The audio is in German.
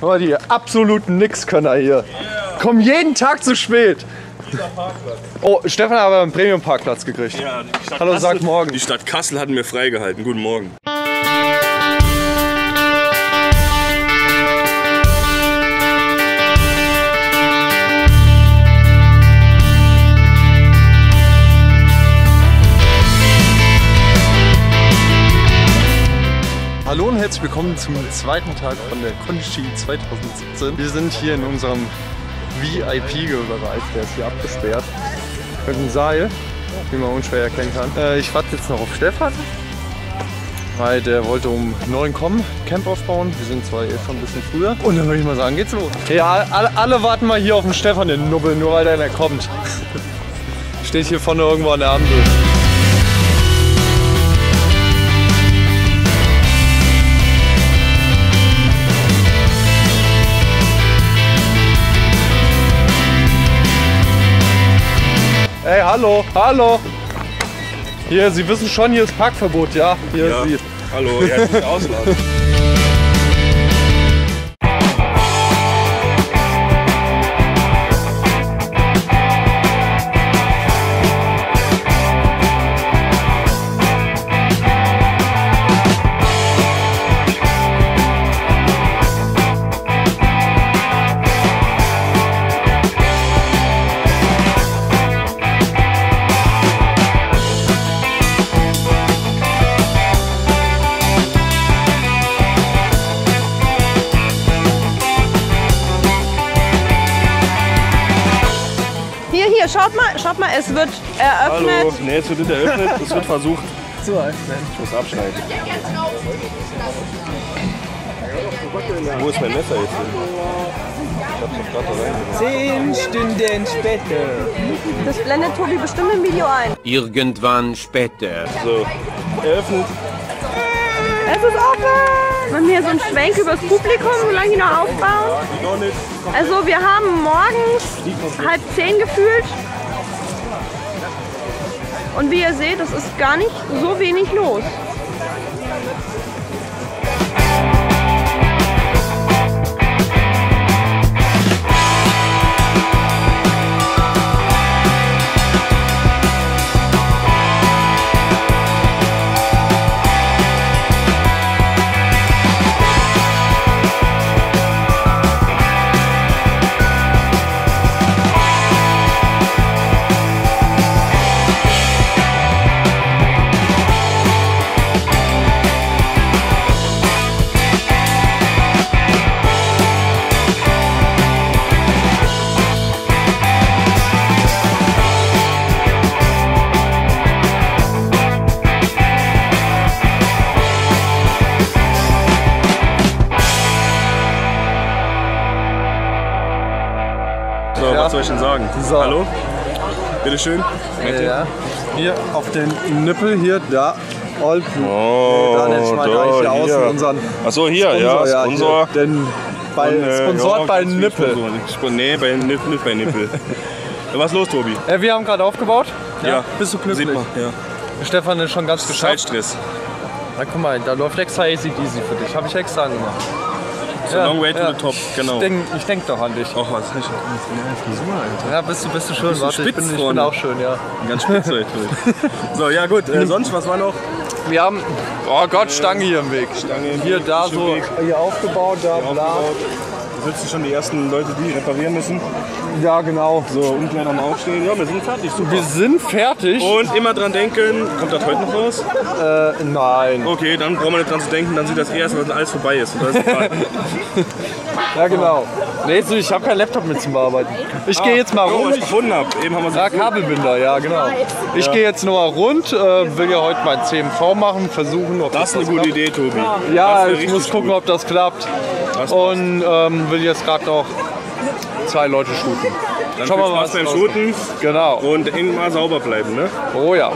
Guck mal, die absoluten Nixkönner hier. Kommen jeden Tag zu spät. Oh, Stefan hat aber einen Premium-Parkplatz gekriegt. Ja, Hallo, sag morgen. Die Stadt Kassel hat mir freigehalten. Guten Morgen. Hallo und herzlich willkommen zum zweiten Tag von der Kondichi 2017. Wir sind hier in unserem VIP-Bereich, der ist hier abgesperrt. Mit einem Seil, wie man unschwer erkennen kann. Äh, ich warte jetzt noch auf Stefan, weil der wollte um 9 kommen, Camp aufbauen. Wir sind zwar eh schon ein bisschen früher. Und dann würde ich mal sagen, geht's los. Ja, alle, alle warten mal hier auf den Stefan, den Nubbel, nur weil der kommt. Steht hier vorne irgendwo an der Ampel. Ey, hallo, hallo. Hier, Sie wissen schon, hier ist Parkverbot, ja? Hier Ja. ist Sie. Hallo, er hat mich ausladen. schaut mal, schaut mal, es wird Hallo. eröffnet. Nee, es wird nicht eröffnet. Es wird versucht. Ich muss abschneiden. Wo ist mein Messer jetzt hin? Ich hab's doch gerade da reingebracht. Zehn Stunden später. Das blendet Tobi bestimmt im Video ein. Irgendwann später. So, eröffnet. Es ist offen! Und hier so ein Schwenk übers Publikum, solange die noch aufbauen. Also wir haben morgens halb zehn gefühlt. Und wie ihr seht, es ist gar nicht so wenig los. Was soll ich denn sagen? So. Hallo? Bitteschön. Ja. Hier auf den Nippel, hier, da. All Oh, da nennt man da, eigentlich hier hier. außen unseren Achso, hier, ja, Sponsor, Sponsor. Hier, denn bei, Äh, sponsort ja, bei Nippel. Sponsoren. Spon- Nee, bei Nippel, nicht bei Nippel. Was ist los, Tobi? Äh, wir haben gerade aufgebaut. Ja. Bist du glücklich? Sieht man, ja. Stefan ist schon ganz geschafft. Zeitstress. Na guck mal, da läuft extra ACDC für dich. Habe ich extra angemacht. So long way to the top, genau. Ich denke ich denk doch an dich. Och, was ist das für eine Frisur, Alter? Ja, bist du, bist du schön. du Warte, ich spitz bin, ich bin auch schön, ja. Ganz spitz heute. So, ja gut, äh, sonst, was war noch? Wir haben, oh Gott, Stange hier im Weg. Stange im Hier, Weg, da so, Weg. hier aufgebaut, da, bla. Aufgebaut. Da sitzen schon die ersten Leute, die reparieren müssen. Ja, genau. So, Umkleider am Aufstehen. Ja, wir sind fertig, super. Wir sind fertig. Und immer dran denken, kommt das heute noch raus? Äh, nein. Okay, dann brauchen wir nicht dran zu denken, dann sieht das erst, wenn alles vorbei ist. Und das ist. Ja, genau. Nee, so, ich habe keinen Laptop mit zum Bearbeiten. Ich gehe jetzt mal Oh, rund. ich gefunden habe. Eben haben wir Ja, so Kabelbinder, ja, genau. Ich gehe jetzt nur mal rund, äh, will ja heute mein CMV machen, versuchen, ob Das ist eine gute klappt. Idee, Tobi. Ja, Das ich muss gucken, gut. ob das klappt. Und ähm, will jetzt gerade noch zwei Leute shooten. Dann Schauen wir mal, was beim rauskommt. Shooten Genau. und immer sauber bleiben, ne? Oh ja.